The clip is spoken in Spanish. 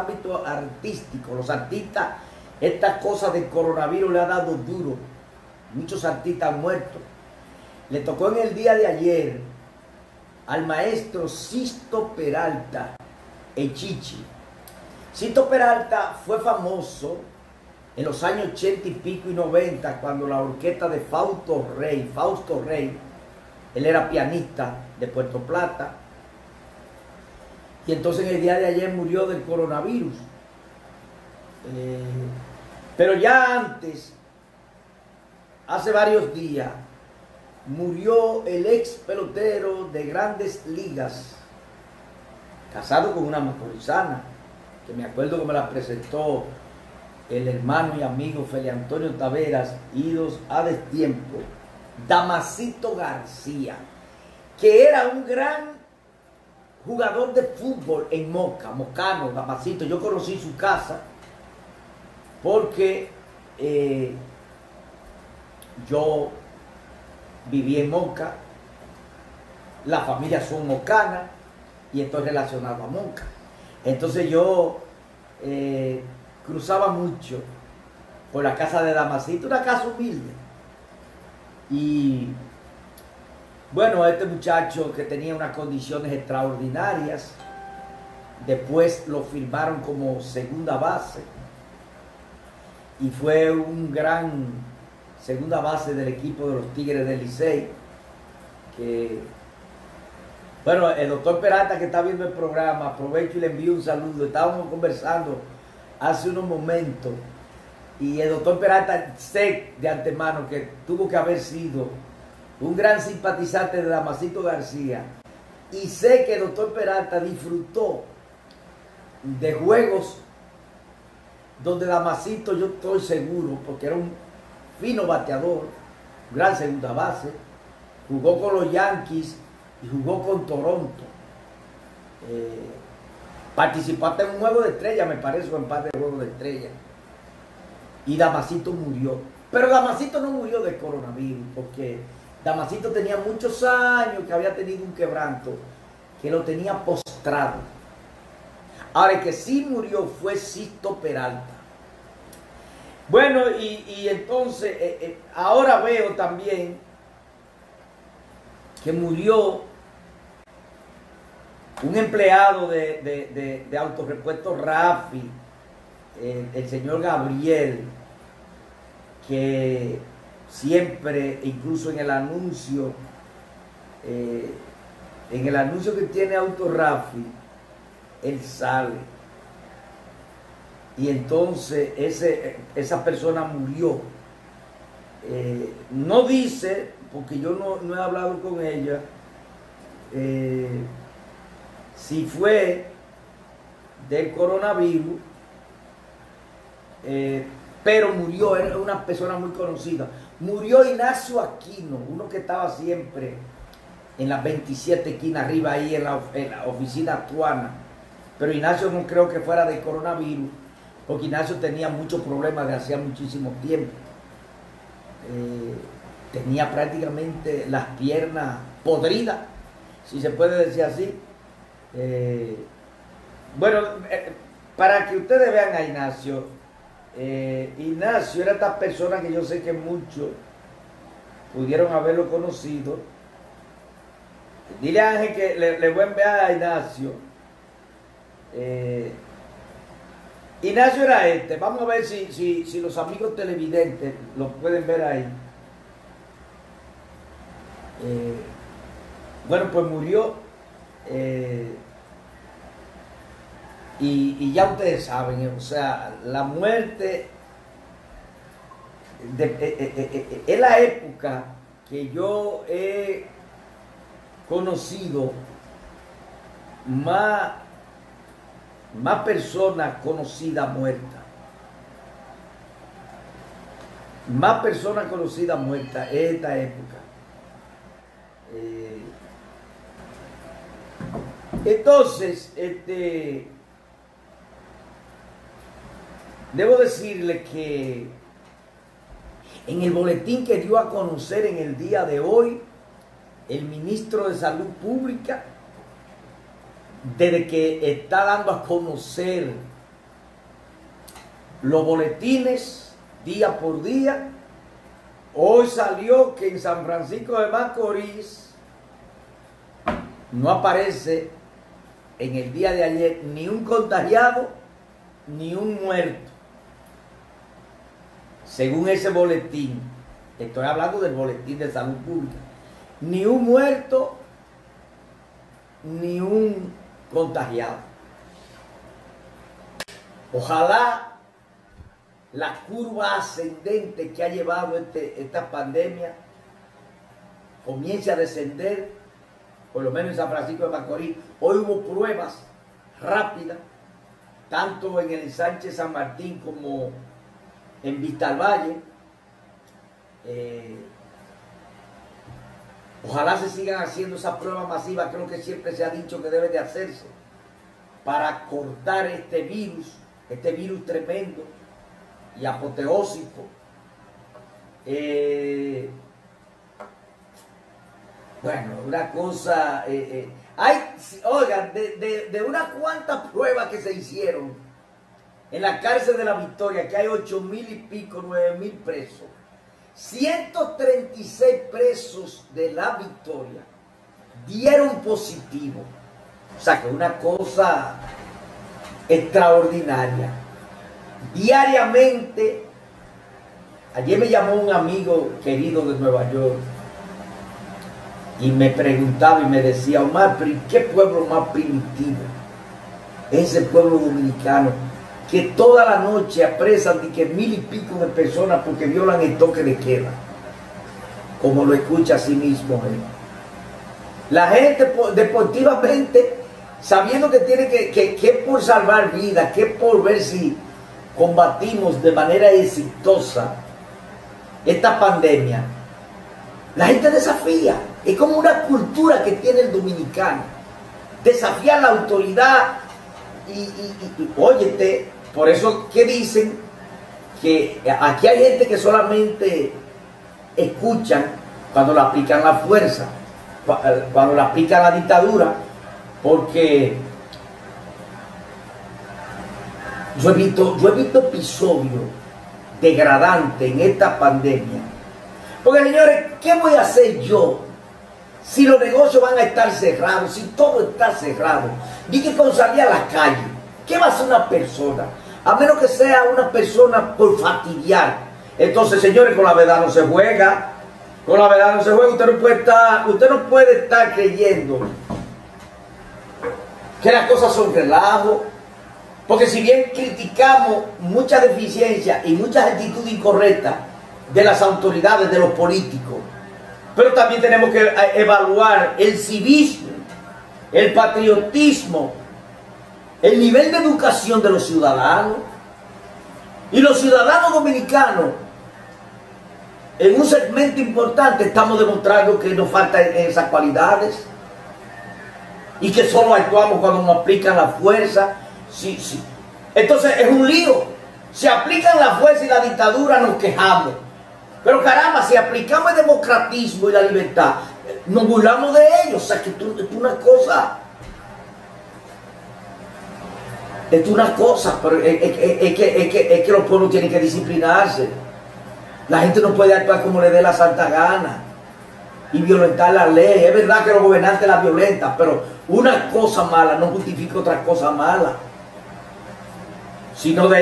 ámbito artístico. Los artistas, esta cosa del coronavirus le ha dado duro. Muchos artistas han muerto. Le tocó en el día de ayer al maestro Sisto Peralta, Echichi. Sisto Peralta fue famoso en los años 80 y pico y 90, cuando la orquesta de Fausto Rey, Fausto Rey, él era pianista de Puerto Plata, y entonces en el día de ayer murió del coronavirus. Eh, pero ya antes, hace varios días, murió el ex pelotero de grandes ligas, casado con una macorizana, que me acuerdo que me la presentó el hermano y amigo Feli Antonio Taveras, idos a destiempo, Damasito García, que era un gran jugador de fútbol en Moca, Mocano, Damasito. Yo conocí su casa porque eh, yo viví en Moca, la familia son mocana y estoy relacionado a Moca. Entonces yo eh, cruzaba mucho por la casa de Damasito, una casa humilde. Y bueno, este muchacho que tenía unas condiciones extraordinarias, después lo firmaron como segunda base y fue un gran segunda base del equipo de los Tigres del Licey, que bueno, el doctor Peralta que está viendo el programa, aprovecho y le envío un saludo. Estábamos conversando hace unos momentos y el doctor Peralta sé de antemano que tuvo que haber sido un gran simpatizante de Damasito García y sé que el doctor Peralta disfrutó de juegos donde Damasito yo estoy seguro, porque era un fino bateador, gran segunda base, jugó con los Yankees y jugó con Toronto. Eh, participaste en un juego de estrella, me parece, en par de juegos de estrella. Y Damasito murió. Pero Damasito no murió de coronavirus, porque Damasito tenía muchos años que había tenido un quebranto, que lo tenía postrado. Ahora, el que sí murió fue Sisto Peralta. Bueno, y, entonces, eh, eh, ahora veo también que murió un empleado de, de, de, autorepuesto Rafi, el, señor Gabriel, que siempre, incluso en el anuncio, eh, en el anuncio que tiene Auto Rafi, él sale. Y entonces ese, esa persona murió. Eh, no dice, porque yo no, he hablado con ella, eh, si fue del coronavirus, pero murió, era una persona muy conocida. Murió Ignacio Aquino, uno que estaba siempre en las 27 esquinas arriba ahí en la, oficina actuana. Pero Ignacio no creo que fuera del coronavirus, porque Ignacio tenía muchos problemas de hacía muchísimo tiempo. Eh, tenía prácticamente las piernas podridas, si se puede decir así. Eh, bueno, eh, para que ustedes vean a Ignacio, eh, Ignacio era esta persona que yo sé que muchos pudieron haberlo conocido. Dile a Ángel que le, voy a enviar a Ignacio. Ignacio era este. Vamos a ver si, si los amigos televidentes lo pueden ver ahí. bueno, pues murió eh, y, ya ustedes saben, o sea, la muerte eh, eh, es la época que yo he conocido más, más personas conocidas muertas. Más personas conocidas muertas en esta época. Entonces, este, debo decirle que en el boletín que dio a conocer en el día de hoy el ministro de Salud Pública, desde que está dando a conocer los boletines día por día. Hoy salió que en San Francisco de Macorís no aparece en el día de ayer ni un contagiado ni un muerto. Según ese boletín, estoy hablando del boletín de salud pública, ni un muerto ni un contagiado. Ojalá la curva ascendente que ha llevado este, esta pandemia comience a descender, por lo menos en San Francisco de Macorís. Hoy hubo pruebas rápidas, tanto en el Sánchez San Martín como en Vista al Valle. Eh, ojalá se sigan haciendo esas pruebas masivas, creo que siempre se ha dicho que debe de hacerse, para cortar este virus, este virus tremendo y apoteósico. Eh, bueno, una cosa... Eh, eh, hay, oigan, de, de, de unas cuantas pruebas que se hicieron en la cárcel de la Victoria, que hay ocho mil y pico, nueve mil presos, 136 presos de la Victoria dieron positivo. O sea, que una cosa extraordinaria. Diariamente, ayer me llamó un amigo querido de Nueva York y me preguntaba y me decía, Omar, pero ¿qué pueblo más primitivo? Ese pueblo dominicano que toda la noche apresan de que mil y pico de personas porque violan el toque de queda, como lo escucha a sí mismo él. La gente deportivamente, sabiendo que tiene que, que, que por salvar vidas, que por ver si combatimos de manera exitosa esta pandemia, la gente desafía. Es como una cultura que tiene el dominicano. Desafiar la autoridad y, y, y, óyete, por eso que dicen que aquí hay gente que solamente escuchan cuando le aplican la fuerza, cuando le aplican la dictadura, porque yo he visto, yo he visto episodios degradantes en esta pandemia. Porque señores, ¿qué voy a hacer yo si los negocios van a estar cerrados, si todo está cerrado? Dije con salir a la calle, ¿qué va a hacer una persona? A menos que sea una persona por fastidiar. Entonces, señores, con la verdad no se juega. Con la verdad no se juega. Usted no puede estar, usted no puede estar creyendo que las cosas son relajo. Porque si bien criticamos mucha deficiencia y muchas actitudes incorrectas de las autoridades, de los políticos, pero también tenemos que evaluar el civismo, el patriotismo, el nivel de educación de los ciudadanos. Y los ciudadanos dominicanos, en un segmento importante, estamos demostrando que nos faltan esas cualidades y que solo actuamos cuando nos aplican la fuerza. Sí, sí. Entonces es un lío. Si aplican la fuerza y la dictadura nos quejamos. Pero caramba, si aplicamos el democratismo y la libertad, nos burlamos de ellos. O sea, que es una cosa... es una cosa, pero es, es, que, es que los pueblos tienen que disciplinarse. La gente no puede actuar como le dé la santa gana y violentar la ley. Es verdad que los gobernantes la violentan, pero una cosa mala no justifica otra cosa mala. Sino de